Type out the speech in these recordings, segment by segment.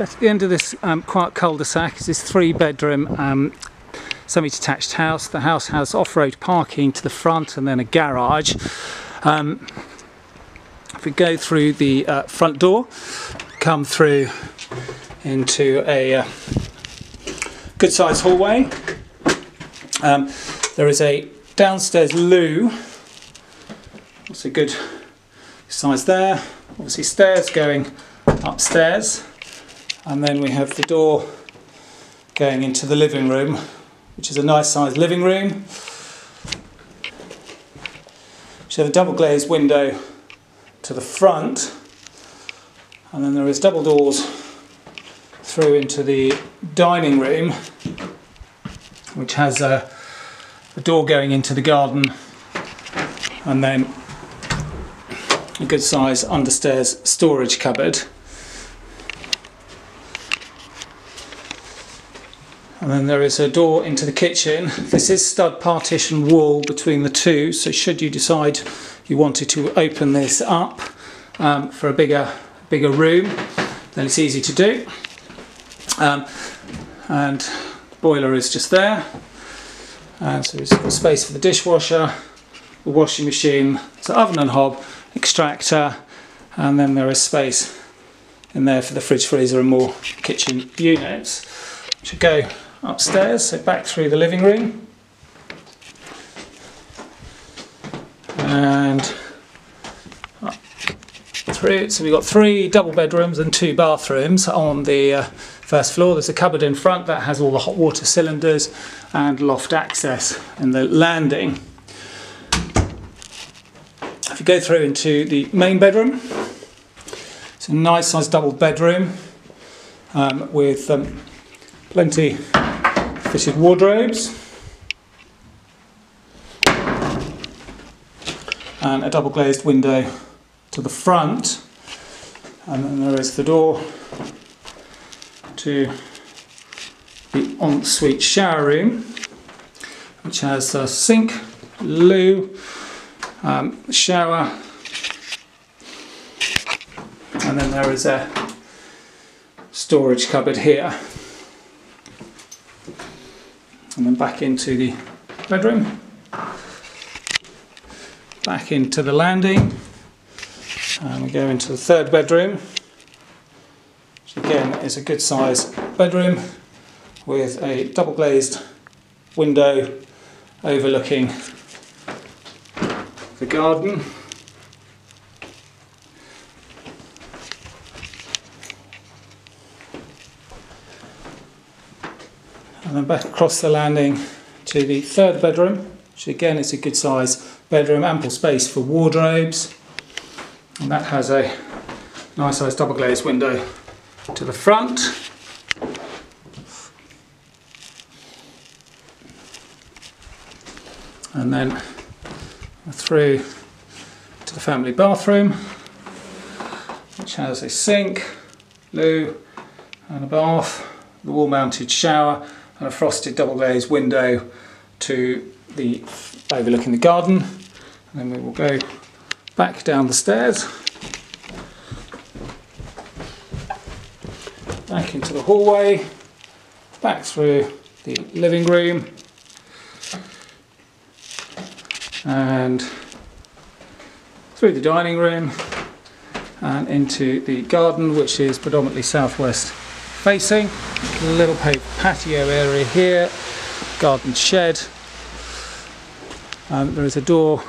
at the end of this um, quiet cul-de-sac is this three bedroom um, semi-detached house. The house has off-road parking to the front and then a garage. Um, if we go through the uh, front door, come through into a uh, good sized hallway. Um, there is a downstairs loo. That's a good size there. Obviously stairs going upstairs. And then we have the door going into the living room, which is a nice sized living room. Have a double glazed window to the front. And then there is double doors through into the dining room, which has a, a door going into the garden and then a good size understairs storage cupboard. And then there is a door into the kitchen. This is stud partition wall between the two, so should you decide you wanted to open this up um, for a bigger, bigger room, then it's easy to do. Um, and the boiler is just there. And so it's got space for the dishwasher, the washing machine, so oven and hob, extractor, and then there is space in there for the fridge freezer and more kitchen units. Should go upstairs, so back through the living room. And through, it. so we've got three double bedrooms and two bathrooms on the uh, first floor. There's a cupboard in front that has all the hot water cylinders and loft access in the landing. If you go through into the main bedroom, it's a nice sized double bedroom um, with um, plenty fitted wardrobes. And a double glazed window to the front. And then there is the door to the ensuite shower room which has a sink, loo, um, shower. And then there is a storage cupboard here and then back into the bedroom, back into the landing, and we go into the third bedroom, which again is a good size bedroom with a double glazed window overlooking the garden. And then back across the landing to the third bedroom, which again is a good size bedroom, ample space for wardrobes, and that has a nice size double glazed window to the front. And then through to the family bathroom, which has a sink, loo, and a bath, the wall mounted shower, and a frosted double glazed window to the overlooking the garden. And then we will go back down the stairs, back into the hallway, back through the living room, and through the dining room. And into the garden which is predominantly southwest facing. Little patio area here, garden shed. Um, there is a door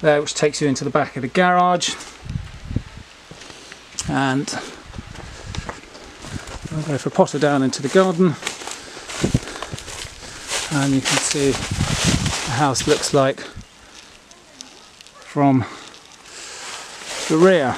there which takes you into the back of the garage. And I'll go for potter down into the garden. And you can see the house looks like from the rear.